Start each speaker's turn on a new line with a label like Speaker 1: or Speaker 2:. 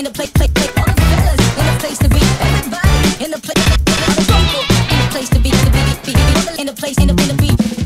Speaker 1: in the place, place, place. All the fellas in the place to be. Everybody in the place, in the place to be, to be, be, be. in the place, in the, in the beat.